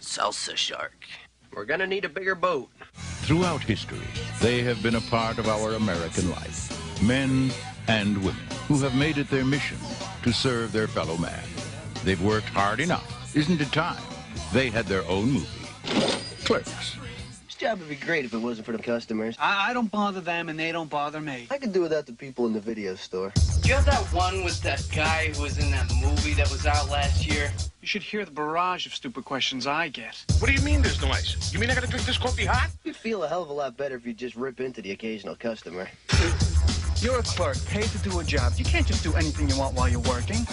Salsa shark. We're gonna need a bigger boat. Throughout history, they have been a part of our American life. Men and women who have made it their mission to serve their fellow man. They've worked hard enough. Isn't it time? They had their own movie. Clerks. This job would be great if it wasn't for the customers. I, I don't bother them and they don't bother me. I could do without the people in the video store. Do you have that one with that guy who was in that movie that was out last year? You should hear the barrage of stupid questions I get. What do you mean there's no ice? You mean I gotta drink this coffee hot? You'd feel a hell of a lot better if you just rip into the occasional customer. You're a clerk, paid to do a job. You can't just do anything you want while you're working.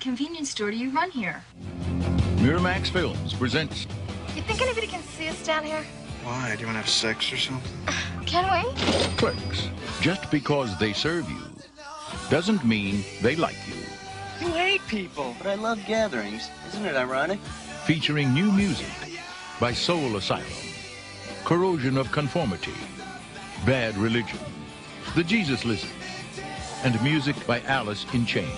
Convenience store do you run here? Miramax Films presents You think anybody can see us down here? Why? Do you want to have sex or something? Can we? Clerks. Just because they serve you doesn't mean they like you. You hate people. But I love gatherings. Isn't it ironic? Featuring new music by Soul Asylum, Corrosion of Conformity, Bad Religion, The Jesus Lizard, and music by Alice in Chains.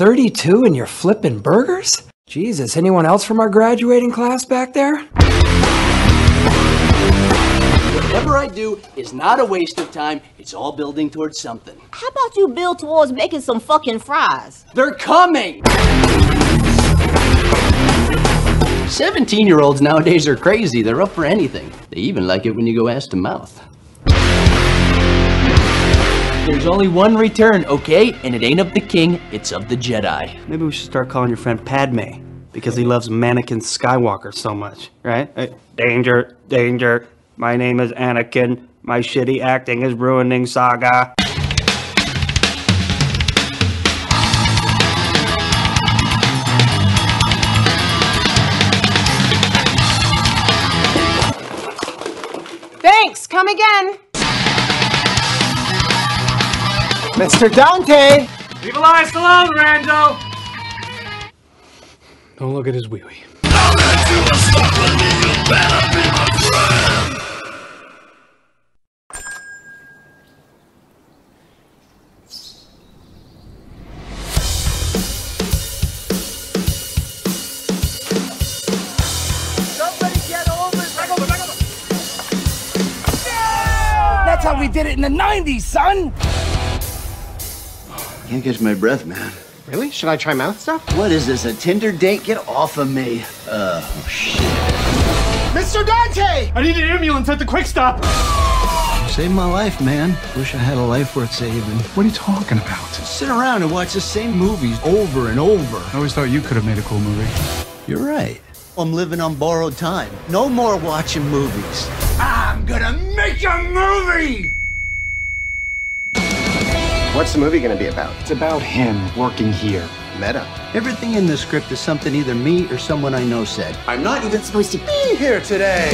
32 and you're flipping burgers? Jesus, anyone else from our graduating class back there? Whatever I do is not a waste of time. It's all building towards something. How about you build towards making some fucking fries? They're coming! 17 year olds nowadays are crazy. They're up for anything. They even like it when you go ass to mouth. There's only one return, okay? And it ain't of the king, it's of the Jedi. Maybe we should start calling your friend Padme because he loves Mannequin Skywalker so much, right? Danger, danger. My name is Anakin. My shitty acting is ruining Saga. Thanks, come again. Mr. Dante! Leave Elias alone, Rando! Don't look at his wee wee. That's how we did it in the 90s, son! Can't catch my breath, man. Really? Should I try mouth stuff? What is this, a Tinder date? Get off of me. Uh, oh, shit. Mr. Dante! I need an ambulance at the quick stop. Saved my life, man. Wish I had a life worth saving. What are you talking about? Sit around and watch the same movies over and over. I always thought you could have made a cool movie. You're right. I'm living on borrowed time. No more watching movies. I'm gonna make a movie! What's the movie gonna be about? It's about him working here. Meta. Everything in the script is something either me or someone I know said. I'm not even supposed to be here today!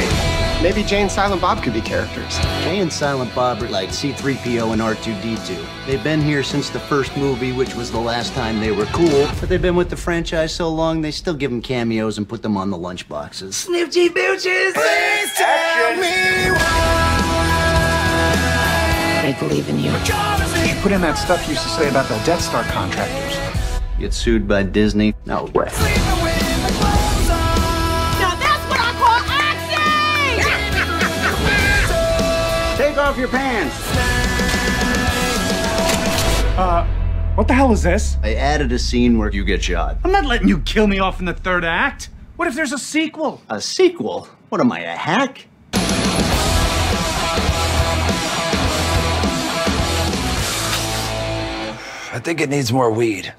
Maybe Jay and Silent Bob could be characters. Jay and Silent Bob are like C3PO and R2D2. They've been here since the first movie, which was the last time they were cool. But they've been with the franchise so long, they still give them cameos and put them on the lunchboxes. Snootchie Bootchies! Please tell me I believe in you. You put in that stuff you used to say about the Death Star contractors. Get sued by Disney? No way. Now that's what I call acting! Take off your pants! Uh, what the hell is this? I added a scene where you get shot. I'm not letting you kill me off in the third act. What if there's a sequel? A sequel? What am I, a hack? Think it needs more weed.